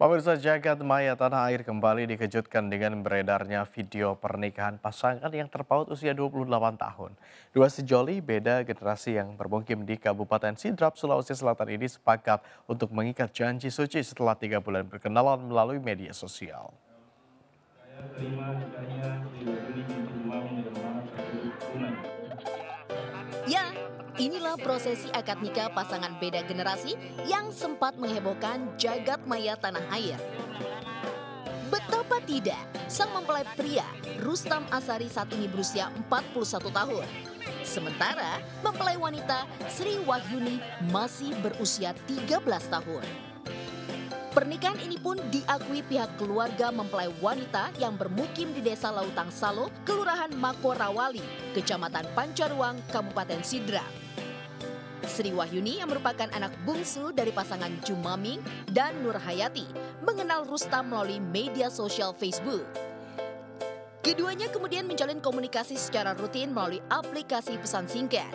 Pemirsa jagat maya tanah air kembali dikejutkan dengan beredarnya video pernikahan pasangan yang terpaut usia 28 tahun. Dua sejoli beda generasi yang bermukim di Kabupaten Sidrap, Sulawesi Selatan ini sepakat untuk mengikat janji suci setelah tiga bulan berkenalan melalui media sosial. Ya, inilah prosesi akad nikah pasangan beda generasi yang sempat menghebohkan jagat maya tanah air. Betapa tidak, sang mempelai pria, Rustam Asari saat ini berusia 41 tahun. Sementara mempelai wanita Sri Wahyuni masih berusia 13 tahun. Pernikahan ini pun diakui pihak keluarga mempelai wanita yang bermukim di Desa Lautang Salo, Kelurahan Makorawali, Kecamatan Pancaruang, Kabupaten Sidrap. Sri Wahyuni yang merupakan anak bungsu dari pasangan Jumaming dan Nur Hayati mengenal Rustam melalui media sosial Facebook. Keduanya kemudian menjalin komunikasi secara rutin melalui aplikasi pesan singkat.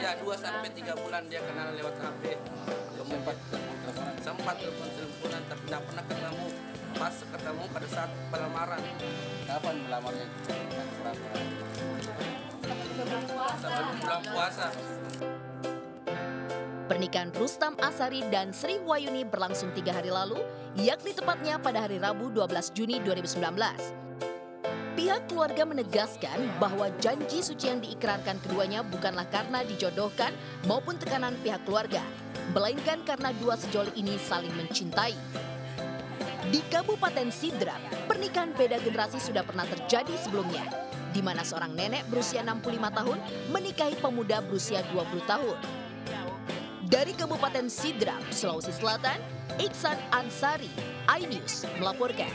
Ya 2 sampai 3 bulan dia kenal lewat HP. Sempat sempat telepon teleponan tapi tidak pernah ketemu. Pas ketemu pada saat pelamaran. Kapan melamarnya? Sebelum bulan puasa. Pernikahan Rustam Asari dan Sri Wayuni berlangsung tiga hari lalu, yakni tepatnya pada hari Rabu 12 Juni 2019. Pihak keluarga menegaskan bahwa janji suci yang diikrarkan keduanya bukanlah karena dijodohkan maupun tekanan pihak keluarga, melainkan karena dua sejoli ini saling mencintai. Di Kabupaten Sidrap, pernikahan beda generasi sudah pernah terjadi sebelumnya, di mana seorang nenek berusia 65 tahun menikahi pemuda berusia 20 tahun. Dari Kabupaten Sidrap, Sulawesi Selatan, Iksan Ansari, iNews melaporkan.